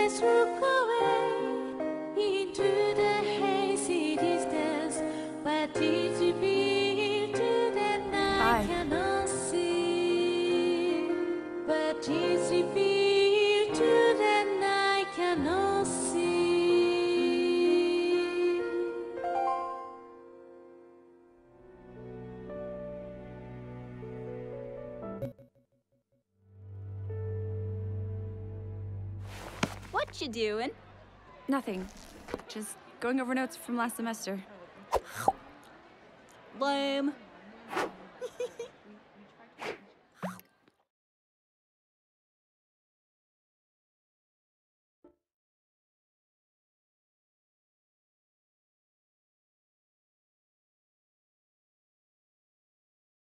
Jesu come. you doing? Nothing. Just going over notes from last semester. Lame.